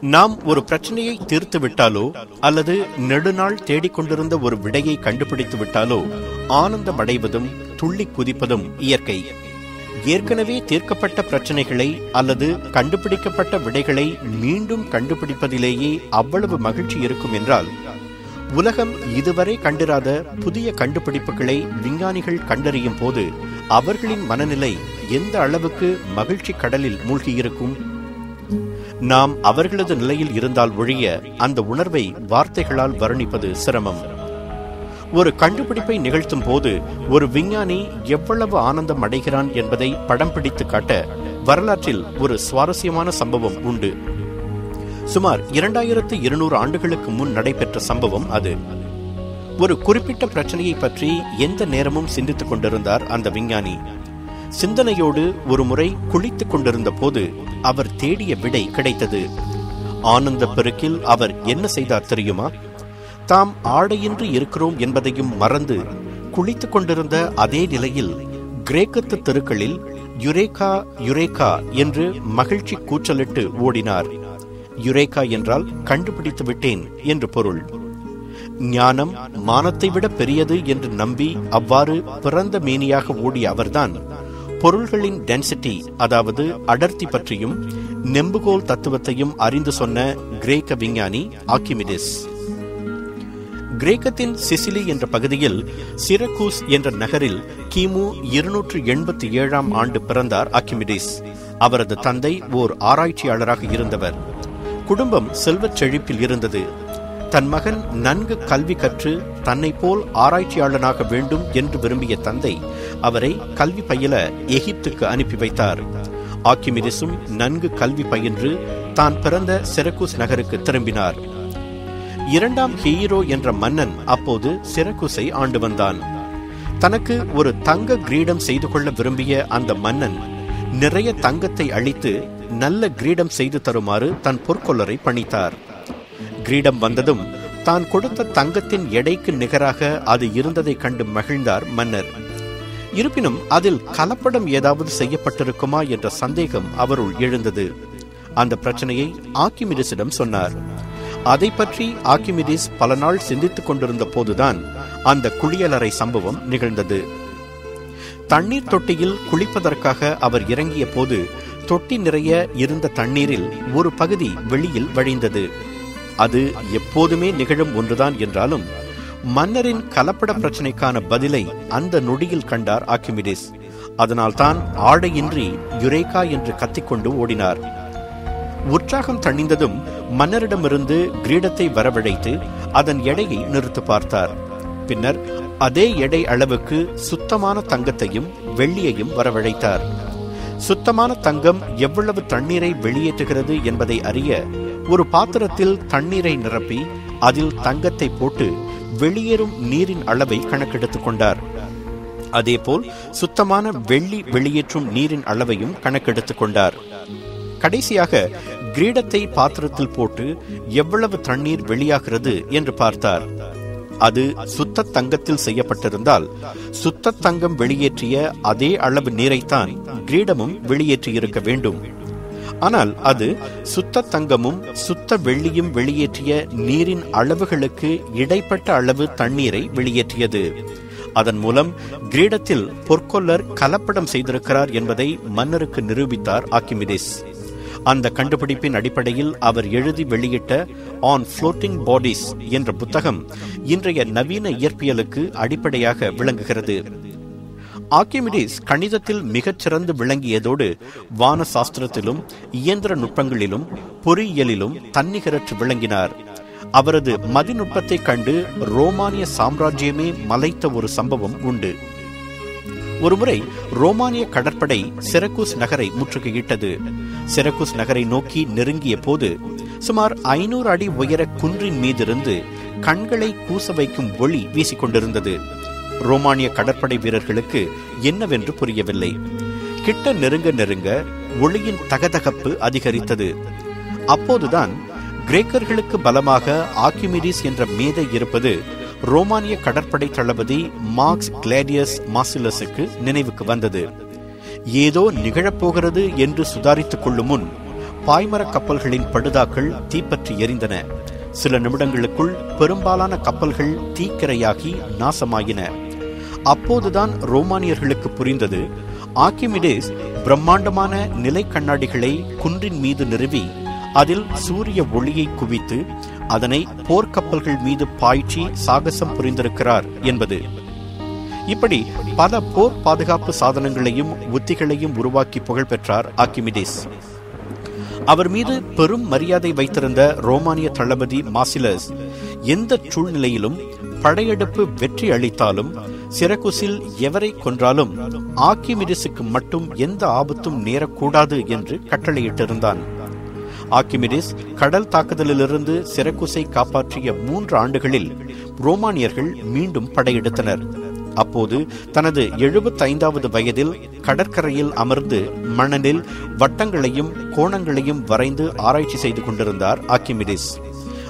நாம் ஒரு பிரச்சனையை தீர்த்து விட்டாலோ அல்லது நெடுநாள் தேடிக்கொண்டிருந்த ஒரு விடையை கண்டுபிடித்து விட்டாலோ ஆனந்தம் அடைவதும் துள்ளி குதிப்பதும் இயற்கை. ஏற்கனவே தீர்க்கப்பட்ட பிரச்சனைகளை அல்லது கண்டுபிடிக்கப்பட்ட விடைகளை மீண்டும் கண்டுபிடிப்பதிலேயே அவ்வளவு மகிழ்ச்சி இருக்கும் என்றால் உலகம் இதுவரை கண்டிராத புதிய கண்டுபிடிப்புகளை விஞ்ஞானிகள் கண்டறியும் போது அவர்களின் மனநிலை எந்த அளவுக்கு மகிழ்ச்சி கடலில் மூழ்கியிருக்கும்? நாம் அவர்களது நிலையில் இருந்தால் ஒழிய அந்த உணர்வை வார்த்தைகளால் வர்ணிப்பது சிரமம். ஒரு கண்டுபிடிப்பை நிகழ்த்தும் போது ஒரு விஞ்ஞானி எவ்வளவு ஆனந்தம் அடைகிறான் என்பதை படம் பிடித்து காட்ட வரலாற்றில் ஒரு சுவாரஸ்யமான சம்பவம் உண்டு. சுமார் இரண்டாயிரத்து இருநூறு ஆண்டுகளுக்கு முன் நடைபெற்ற சம்பவம் அது. ஒரு குறிப்பிட்ட பிரச்சனையை பற்றி எந்த நேரமும் சிந்தித்துக் கொண்டிருந்தார் அந்த விஞ்ஞானி. சிந்தனையோடு ஒரு முறை குளித்துக் கொண்டிருந்த போது அவர் தேடிய விடை கிடைத்தது. ஆனந்த பெருக்கில் அவர் என்ன செய்தார் தெரியுமா? தாம் ஆடையின்றி இருக்கிறோம் என்பதையும் மறந்து குளித்துக் கொண்டிருந்த அதே நிலையில் கிரேக்கத்து தெருக்களில் யுரேகா யுரேகா என்று மகிழ்ச்சி கூச்சலிட்டு ஓடினார். யுரேகா என்றால் கண்டுபிடித்து விட்டேன் என்று பொருள். ஞானம் மானத்தை விட பெரியது என்று நம்பி அவ்வாறு பிறந்த மேனியாக ஓடிய அவர்தான் பொருள்களின் டென்சிட்டி அதாவது அடர்த்தி பற்றியும் நெம்புகோல் தத்துவத்தையும் அறிந்து சொன்ன கிரேக்க விஞ்ஞானி ஆக்கிமிடிஸ். கிரேக்கத்தின் சிசிலி என்ற பகுதியில் சிரக்கூஸ் என்ற நகரில் கிமு இருநூற்று எண்பத்தி ஏழாம் ஆண்டு பிறந்தார் ஆக்கிமிடிஸ். அவரது தந்தை ஓர் ஆராய்ச்சியாளராக இருந்தவர். குடும்பம் செல்வச் செழிப்பில் இருந்தது. தன் மகன் நன்கு கல்வி கற்று தன்னை போல் ஆராய்ச்சியாளனாக வேண்டும் என்று விரும்பிய தந்தை அவரை கல்வி பயில எகிப்துக்கு அனுப்பி வைத்தார். ஆக்கிமிரிசும் நன்கு கல்வி பயின்று தான் பிறந்த செரக்கூஸ் நகருக்கு திரும்பினார். இரண்டாம் ஹீரோ என்ற மன்னன் அப்போது சிரக்குசை ஆண்டு வந்தான். தனக்கு ஒரு தங்க கிரீடம் செய்து கொள்ள விரும்பிய அந்த மன்னன் நிறைய தங்கத்தை அளித்து நல்ல கிரீடம் செய்து தருமாறு தன் பொற்கொள்ளரை பணித்தார். கிரீடம் வந்ததும் தான் கொடுத்த தங்கத்தின் எடைக்கு நிகராக அது இருந்ததை கண்டு மகிழ்ந்தார் மன்னர். இருப்பினும் அதில் கலப்படம் ஏதாவது செய்யப்பட்டிருக்குமா என்ற சந்தேகம் அவருள் எழுந்தது. அந்த பிரச்சனையை ஆக்கிமிடிஸிடம் சொன்னார். அதை பற்றி ஆக்கிமிரிஸ் பல நாள் சிந்தித்துக் கொண்டிருந்த போதுதான் அந்த குளியலறை சம்பவம் நிகழ்ந்தது. தண்ணீர் தொட்டியில் குளிப்பதற்காக அவர் இறங்கிய போது தொட்டி நிறைய இருந்த தண்ணீரில் ஒரு பகுதி வெளியில் வழிந்தது. அது எப்போதுமே நிகழும் ஒன்றுதான் என்றாலும் மன்னரின் கலப்பட பிரச்சனைக்கான பதிலை அந்த நொடியில் கண்டார் ஆக்கிமிடிஸ். அதனால்தான் ஆடையின்றி யுரேகா என்று கத்திக்கொண்டு ஓடினார். உற்சாகம் தணிந்ததும் மன்னரிடமிருந்து கிரீடத்தை வரவழைத்து அதன் எடையை நிறுத்து பார்த்தார். பின்னர் அதே எடை அளவுக்கு சுத்தமான தங்கத்தையும் வெள்ளியையும் வரவழைத்தார். சுத்தமான தங்கம் எவ்வளவு தண்ணீரை வெளியேற்றுகிறது என்பதை அறிய ஒரு பாத்திரத்தில் தண்ணீரை நிரப்பி அதில் தங்கத்தை போட்டு வெளியேறும் நீரின் அளவை கணக்கெடுத்துக் கொண்டார். அதேபோல் சுத்தமான வெள்ளி வெளியேற்றும் நீரின் அளவையும் கணக்கெடுத்துக் கொண்டார். கடைசியாக கிரீடத்தை பாத்திரத்தில் போட்டு எவ்வளவு தண்ணீர் வெளியாகிறது என்று பார்த்தார். அது சுத்த தங்கத்தில் செய்யப்பட்டிருந்தால் சுத்த தங்கம் வெளியேற்றிய அதே அளவு நீரைத்தான் கிரீடமும் வெளியேற்றியிருக்க வேண்டும். ஆனால் அது சுத்த தங்கமும் சுத்த வெள்ளியும் வெளியேற்றிய நீரின் அளவுகளுக்கு இடைப்பட்ட அளவு தண்ணீரை வெளியேற்றியது. அதன் மூலம் கிரீடத்தில் பொற்கொல்லர் கலப்படம் செய்திருக்கிறார் என்பதை மன்னருக்கு நிரூபித்தார் ஆக்கிமிதிஸ். அந்த கண்டுபிடிப்பின் அடிப்படையில் அவர் எழுதி வெளியிட்ட ஆன் ஃப்ளோட்டிங் பாடிஸ் என்ற புத்தகம் இன்றைய நவீன இயற்பியலுக்கு அடிப்படையாக விளங்குகிறது. ஆக்கிமிடிஸ் கணிதத்தில் மிகச்சிறந்து விளங்கியதோடு வான சாஸ்திரத்திலும் இயந்திர நுட்பங்களிலும் பொறியியலிலும் தன்னிகரற்று விளங்கினார். அவரது மதிநுட்பத்தைக் கண்டு ரோமானிய சாம்ராஜ்யமே மலைத்த ஒரு சம்பவம் உண்டு. ஒருமுறை ரோமானிய கடற்படை சிரக்கூஸ் நகரை முற்றுகையிட்டது. சிரக்கூஸ் நகரை நோக்கி நெருங்கிய போது சுமார் ஐநூறு அடி உயர குன்றின் மீதிருந்து கண்களை கூச வைக்கும் ஒளி வீசிக்கொண்டிருந்தது. ரோமானிய கடற்படை வீரர்களுக்கு என்னவென்று புரியவில்லை. கிட்ட நெருங்க நெருங்க ஒளியின் தகதகப்பு அதிகரித்தது. அப்போதுதான் கிரேக்கர்களுக்கு பலமாக ஆக்கிமிடிஸ் என்ற மேதை இருப்பது ரோமானிய கடற்படை தளபதி மார்க்ஸ் கிளாடியஸ் மாசிலஸுக்கு நினைவுக்கு வந்தது. ஏதோ நிகழப்போகிறது என்று சுதாரித்துக் கொள்ளும் முன் பாய்மர கப்பல்களின் படுதாக்கள் தீப்பற்றி எரிந்தன. சில நிமிடங்களுக்குள் பெரும்பாலான கப்பல்கள் தீக்கிரையாகி நாசமாயின. அப்போதுதான் ரோமானியர்களுக்கு புரிந்தது ஆக்கிமிடேஸ் பிரம்மாண்டமான நிலை கண்ணாடிகளை குன்றின் மீது நிறுவி அதில் சூரிய ஒளியை குவித்து அதனை போர்க்கப்பல்கள் மீது பாய்ச்சி சாகசம் புரிந்திருக்கிறார் என்பது. இப்படி பல போர் பாதுகாப்பு சாதனங்களையும் உத்திகளையும் உருவாக்கி புகழ் பெற்றார் ஆக்கிமிடேஸ் அவர் மீது பெரும் மரியாதை வைத்திருந்த ரோமானிய தளபதி மாசிலஸ் எந்த சூழ்நிலையிலும் படையெடுப்பு வெற்றி அளித்தாலும் சிறகுசில் எவரை கொன்றாலும் ஆக்கிமிடிஸுக்கு மட்டும் எந்த ஆபத்தும் நேரக்கூடாது என்று கட்டளையிட்டிருந்தான். ஆக்கிமிடிஸ் கடல் தாக்குதலிலிருந்து சிறகுசை காப்பாற்றிய மூன்று ஆண்டுகளில் ரோமானியர்கள் மீண்டும் படையெடுத்தனர். அப்போது தனது எழுபத்தைந்தாவது வயதில் கடற்கரையில் அமர்ந்து மணலில் வட்டங்களையும் கோணங்களையும் வரைந்து ஆராய்ச்சி செய்து கொண்டிருந்தார் ஆக்கிமிடிஸ்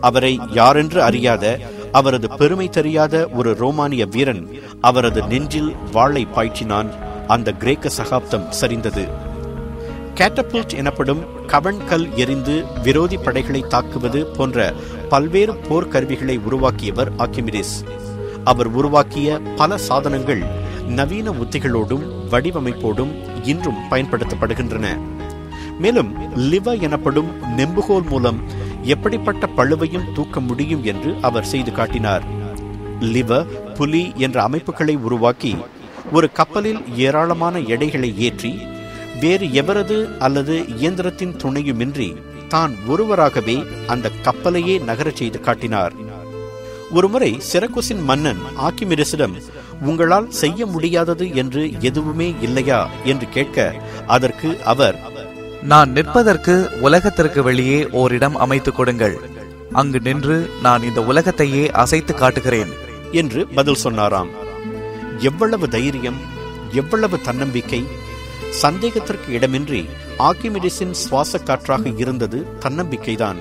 அவரை யாரென்று அறியாத அவரது பெருமை தெரியாத ஒரு ரோமானிய வீரன் அவரது நெஞ்சில் வாளை பாய்ச்சினான். அந்த கிரேக்க சகாப்தம் சரிந்தது. கேட்டபுல்ட் எனப்படும் கவன்கல் எரிந்து விரோதி படைகளை தாக்குவது போன்ற பல்வேறு போர்க்கருவிகளை உருவாக்கியவர் ஆக்கிமிரிஸ் அவர் உருவாக்கிய பல சாதனங்கள் நவீன உத்திகளோடும் வடிவமைப்போடும் இன்றும் பயன்படுத்தப்படுகின்றன. மேலும் லிவ எனப்படும் நெம்புகோல் மூலம் எப்படிப்பட்ட பழுவையும் தூக்க முடியும் என்று அவர் செய்து காட்டினார். லிவ புலி என்ற அமைப்புகளை உருவாக்கி ஒரு கப்பலில் ஏராளமான எடைகளை ஏற்றி வேறு எவரது அல்லது இயந்திரத்தின் துணையுமின்றி தான் ஒருவராகவே அந்த கப்பலையே நகரச் செய்து காட்டினார். ஒருமுறை சிரக்குசின் மன்னன் ஆக்கிமிரிசிடம் உங்களால் செய்ய முடியாதது என்று எதுவுமே இல்லையா? என்று கேட்க அதற்கு அவர் நான் நிற்பதற்கு உலகத்திற்கு வெளியே ஓரிடம் அமைத்துக் கொடுங்கள். அங்கு நின்று நான் இந்த உலகத்தையே அசைத்து காட்டுகிறேன். என்று பதில் சொன்னாராம். எவ்வளவு தைரியம் எவ்வளவு தன்னம்பிக்கை சந்தேகத்திற்கு இடமின்றி ஆக்கிமிடிஸின் சுவாச காற்றாக இருந்தது தன்னம்பிக்கைதான்.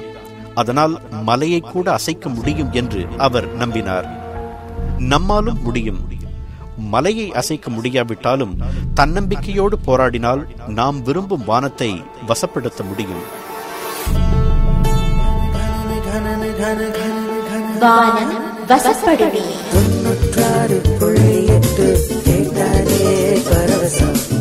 அதனால் மலையை கூட அசைக்க முடியும் என்று அவர் நம்பினார். நம்மாலும் முடியும். மலையை அசைக்க முடியாவிட்டாலும் தன்னம்பிக்கையோடு போராடினால் நாம் விரும்பும் வானத்தை வசப்படுத்த முடியும். வானம் தொண்ணூற்றாறு புள்ளி எட்டு பரவசம் பரவசம்.